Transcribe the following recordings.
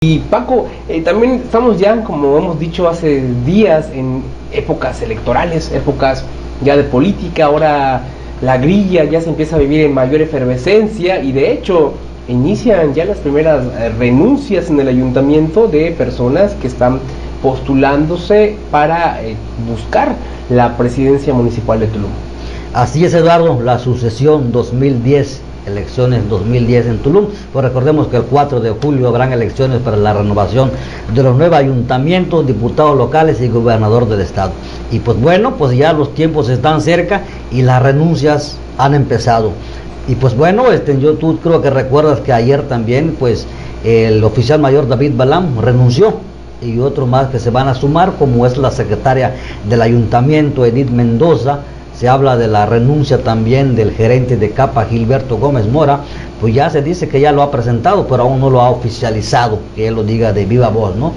Y, Paco, eh, también estamos ya, como hemos dicho hace días, en épocas electorales, épocas ya de política, ahora la grilla ya se empieza a vivir en mayor efervescencia y de hecho inician ya las primeras eh, renuncias en el ayuntamiento de personas que están postulándose para eh, buscar la presidencia municipal de Tulum. Así es, Eduardo, la sucesión 2010 elecciones 2010 en Tulum. Pues recordemos que el 4 de julio habrán elecciones para la renovación de los nuevos ayuntamientos, diputados locales y gobernador del estado. Y pues bueno, pues ya los tiempos están cerca y las renuncias han empezado. Y pues bueno, este, yo tú creo que recuerdas que ayer también pues el oficial mayor David Balam renunció y otros más que se van a sumar, como es la secretaria del ayuntamiento Edith Mendoza, se habla de la renuncia también del gerente de capa Gilberto Gómez Mora, pues ya se dice que ya lo ha presentado, pero aún no lo ha oficializado, que él lo diga de viva voz, ¿no?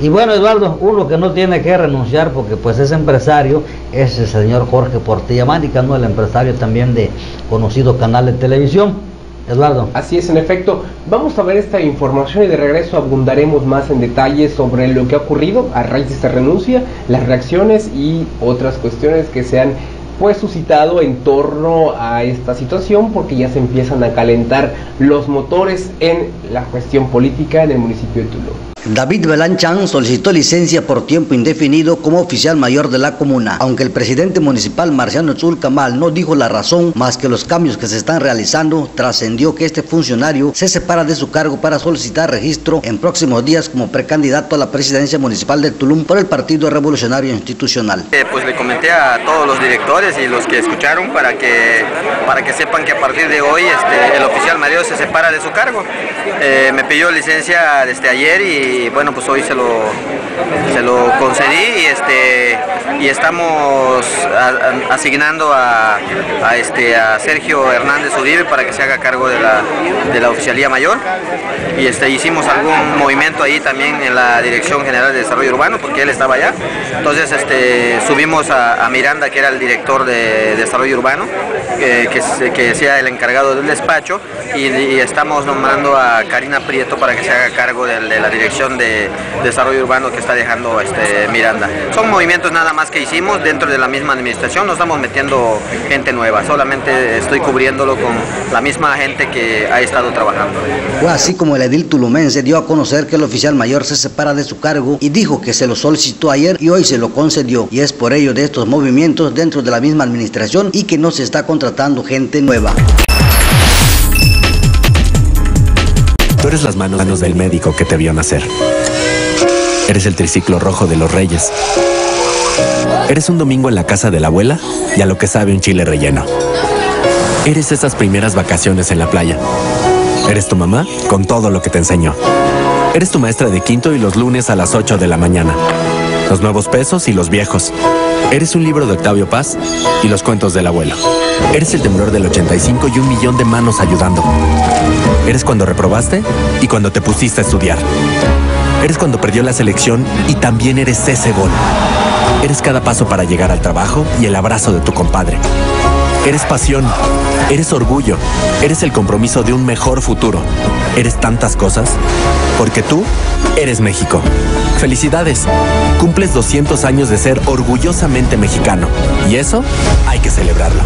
Y bueno, Eduardo, uno que no tiene que renunciar porque pues es empresario, es el señor Jorge Portilla Mánica, ¿no? El empresario también de conocido canal de televisión. Eduardo. Así es, en efecto. Vamos a ver esta información y de regreso abundaremos más en detalle sobre lo que ha ocurrido a raíz de esta renuncia, las reacciones y otras cuestiones que se han pues suscitado en torno a esta situación porque ya se empiezan a calentar los motores en la cuestión política en el municipio de Tulum. David Belanchan solicitó licencia por tiempo indefinido como oficial mayor de la comuna, aunque el presidente municipal Marciano Chul Kamal no dijo la razón más que los cambios que se están realizando, trascendió que este funcionario se separa de su cargo para solicitar registro en próximos días como precandidato a la presidencia municipal de Tulum por el Partido Revolucionario Institucional. Eh, pues le comenté a todos los directores y los que escucharon para que, para que sepan que a partir de hoy este, el oficial mayor se separa de su cargo. Eh, me pidió licencia desde ayer y bueno, pues hoy se lo, se lo concedí y, este, y estamos asignando a, este, a Sergio Hernández Uribe para que se haga cargo de la, de la oficialía mayor y este, hicimos algún movimiento ahí también en la Dirección General de Desarrollo Urbano porque él estaba allá. Entonces este, subimos a, Miranda, que era el director de Desarrollo Urbano, que, que, sea el encargado del despacho y, estamos nombrando a Karina Prieto para que se haga cargo de la dirección de desarrollo urbano que está dejando este, Miranda. Son movimientos nada más que hicimos dentro de la misma administración, no estamos metiendo gente nueva, solamente estoy cubriéndolo con la misma gente que ha estado trabajando. así como el edil tulumense dio a conocer que el oficial mayor se separa de su cargo y dijo que se lo solicitó ayer y hoy se lo concedió y es por ello de estos movimientos dentro de la misma administración y que no se está contratando gente nueva. Tú eres las manos del médico que te vio nacer. Eres el triciclo rojo de los reyes. Eres un domingo en la casa de la abuela y a lo que sabe un chile relleno. Eres esas primeras vacaciones en la playa. Eres tu mamá con todo lo que te enseñó. Eres tu maestra de quinto y los lunes a las 8 de la mañana. Los nuevos pesos y los viejos. Eres un libro de Octavio Paz y los cuentos del abuelo. Eres el temblor del 85 y un millón de manos ayudando. Eres cuando reprobaste y cuando te pusiste a estudiar. Eres cuando perdió la selección y también eres ese gol. Eres cada paso para llegar al trabajo y el abrazo de tu compadre. Eres pasión, eres orgullo, eres el compromiso de un mejor futuro. Eres tantas cosas porque tú eres México. Felicidades, cumples 200 años de ser orgullosamente mexicano y eso hay que celebrarlo.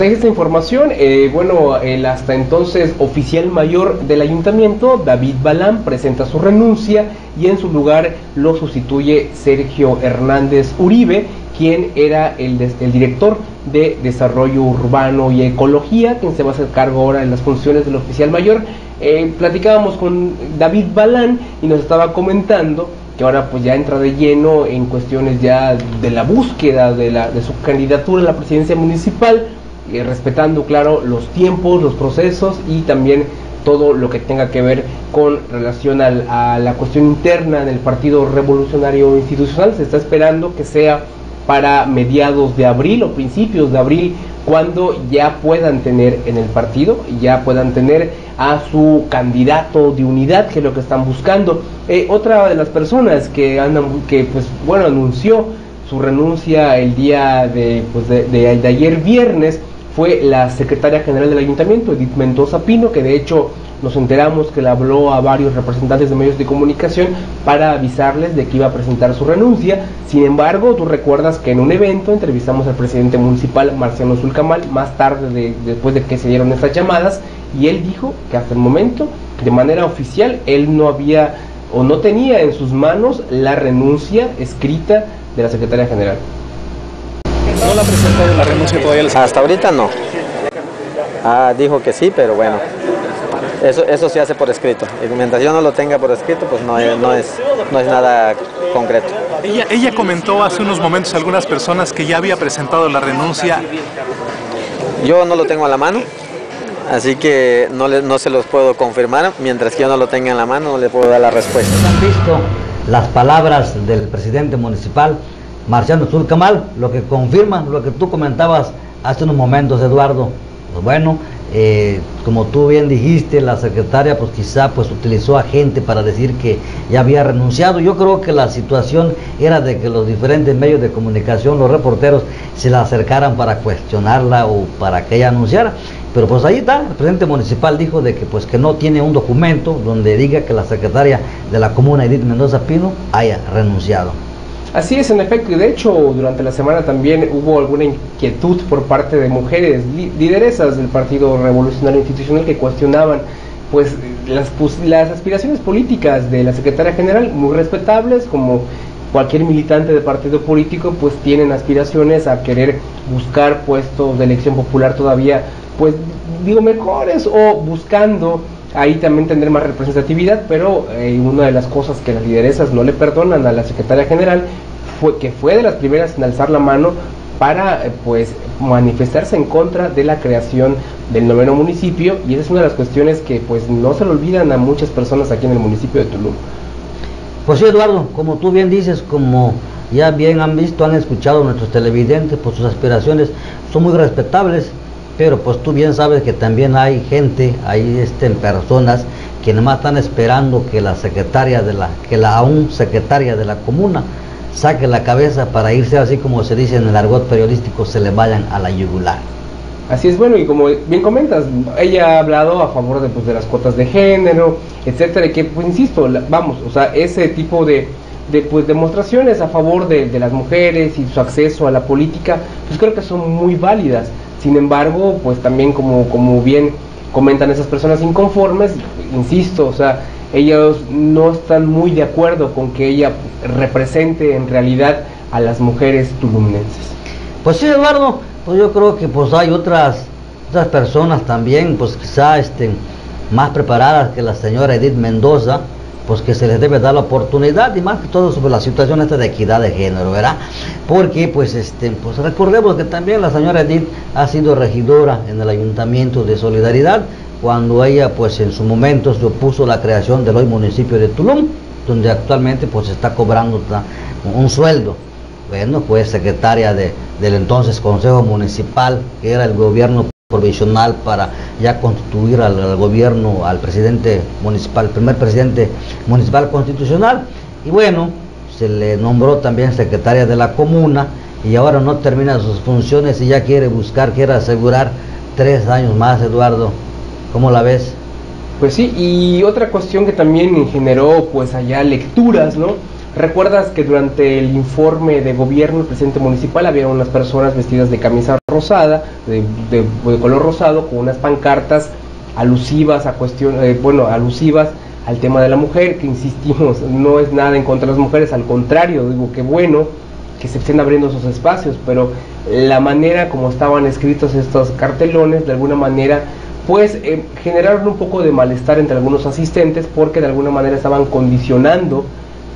Pues ahí información. Eh, bueno, el hasta entonces oficial mayor del ayuntamiento, David Balán, presenta su renuncia y en su lugar lo sustituye Sergio Hernández Uribe, quien era el, director de Desarrollo Urbano y Ecología, quien se va a hacer cargo ahora de las funciones del oficial mayor. Eh, platicábamos con David Balán y nos estaba comentando que ahora pues ya entra de lleno en cuestiones ya de la búsqueda de, la, de su candidatura a la presidencia municipal respetando, claro, los tiempos, los procesos y también todo lo que tenga que ver con relación a la cuestión interna del Partido Revolucionario Institucional. Se está esperando que sea para mediados de abril o principios de abril cuando ya puedan tener en el partido, ya puedan tener a su candidato de unidad, que es lo que están buscando. Eh, otra de las personas que andan, que pues bueno, anunció su renuncia el día de, pues, de ayer viernes fue la secretaria general del ayuntamiento, Edith Mendoza Pino, que de hecho nos enteramos que le habló a varios representantes de medios de comunicación para avisarles de que iba a presentar su renuncia. Sin embargo, tú recuerdas que en un evento entrevistamos al presidente municipal, Marciano Zulcamal, más tarde después de que se dieron estas llamadas, y él dijo que hasta el momento, de manera oficial, él no había o no tenía en sus manos la renuncia escrita de la secretaria general. ¿No la ha presentado la renuncia todavía? Hasta ahorita no. Ah, dijo que sí, pero bueno, eso, eso se hace por escrito. Y mientras yo no lo tenga por escrito, pues no es, no es, no es nada concreto. Ella, ella comentó hace unos momentos a algunas personas que ya había presentado la renuncia. Yo no lo tengo a la mano, así que no, le, no se los puedo confirmar. Mientras que yo no lo tenga en la mano, no le puedo dar la respuesta. ¿Han visto las palabras del presidente municipal, Marciano Zulcamal, lo que confirma lo que tú comentabas hace unos momentos, Eduardo? Pues bueno, eh, como tú bien dijiste, la secretaria pues quizá pues utilizó a gente para decir que ya había renunciado. Yo creo que la situación era de que los diferentes medios de comunicación, los reporteros, se la acercaran para cuestionarla o para que ella anunciara. Pero pues ahí está, el presidente municipal dijo de que pues que no tiene un documento donde diga que la secretaria de la comuna Edith Mendoza Pino haya renunciado. Así es, en efecto, y de hecho durante la semana también hubo alguna inquietud por parte de mujeres lideresas del Partido Revolucionario Institucional que cuestionaban pues las, las aspiraciones políticas de la secretaria general, muy respetables, como cualquier militante de partido político, pues tienen aspiraciones a querer buscar puestos de elección popular todavía, pues digo, mejores o buscando ahí también tener más representatividad, pero eh, una de las cosas que las lideresas no le perdonan a la secretaria general fue que fue de las primeras en alzar la mano para eh, pues manifestarse en contra de la creación del noveno municipio y esa es una de las cuestiones que pues no se le olvidan a muchas personas aquí en el municipio de Tulum. Pues sí, Eduardo, como tú bien dices, como ya bien han visto, han escuchado nuestros televidentes, pues sus aspiraciones son muy respetables pero pues tú bien sabes que también hay gente, hay este, personas que nomás están esperando que la secretaria de la, que la aún secretaria de la comuna saque la cabeza para irse así como se dice en el argot periodístico, se le vayan a la yugular. Así es, bueno, y como bien comentas, ella ha hablado a favor de, pues, de las cuotas de género, etcétera, y que, pues, insisto, vamos, o sea, ese tipo de, de pues, demostraciones a favor de, de, las mujeres y su acceso a la política, pues creo que son muy válidas. Sin embargo, pues también como, como bien comentan esas personas inconformes, insisto, o sea, ellos no están muy de acuerdo con que ella represente en realidad a las mujeres tulumnenses. Pues sí, Eduardo, pues yo creo que pues hay otras, otras personas también, pues quizá este, más preparadas que la señora Edith Mendoza, pues que se les debe dar la oportunidad y más que todo sobre la situación esta de equidad de género, ¿verdad? Porque pues este, pues recordemos que también la señora Edith ha sido regidora en el Ayuntamiento de Solidaridad cuando ella pues en su momento se opuso a la creación del hoy municipio de Tulum, donde actualmente pues está cobrando un sueldo. Bueno, fue secretaria de, del entonces Consejo Municipal, que era el gobierno provisional para ya constituir al, gobierno, al presidente municipal, el primer presidente municipal constitucional. Y bueno, se le nombró también secretaria de la comuna y ahora no termina sus funciones y ya quiere buscar, quiere asegurar tres años más, Eduardo. ¿Cómo la ves? Pues sí, y otra cuestión que también generó pues allá lecturas, ¿no? Recuerdas que durante el informe de gobierno, el presidente municipal, había unas personas vestidas de camisa rosada, de, color rosado, con unas pancartas alusivas a cuestión, eh, bueno, alusivas al tema de la mujer, que insistimos, no es nada en contra de las mujeres, al contrario, digo que bueno que se estén abriendo esos espacios, pero la manera como estaban escritos estos cartelones, de alguna manera, pues eh, generaron un poco de malestar entre algunos asistentes, porque de alguna manera estaban condicionando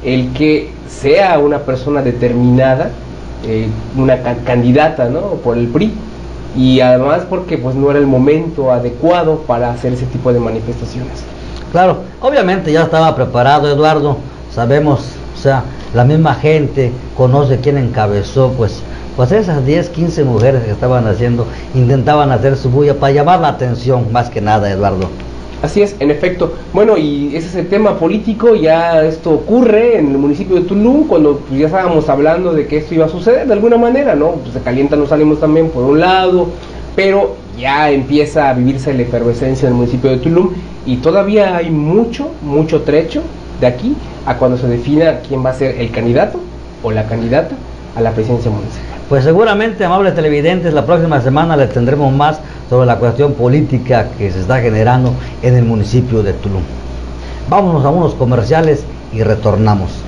el que sea una persona determinada, eh, una candidata ¿no? por el PRI, y además porque pues no era el momento adecuado para hacer ese tipo de manifestaciones. Claro, obviamente ya estaba preparado Eduardo, sabemos, o sea, la misma gente conoce quién encabezó, pues, pues esas 10, 15 mujeres que estaban haciendo, intentaban hacer su bulla para llamar la atención, más que nada, Eduardo. Así es, en efecto. Bueno, y ese es el tema político, ya esto ocurre en el municipio de Tulum, cuando pues, ya estábamos hablando de que esto iba a suceder de alguna manera, ¿no? Pues se calientan los ánimos también por un lado, pero ya empieza a vivirse la efervescencia del municipio de Tulum y todavía hay mucho, mucho trecho de aquí a cuando se defina quién va a ser el candidato o la candidata a la presidencia municipal. Pues seguramente, amables televidentes, la próxima semana les tendremos más sobre la cuestión política que se está generando en el municipio de Tulum. Vámonos a unos comerciales y retornamos.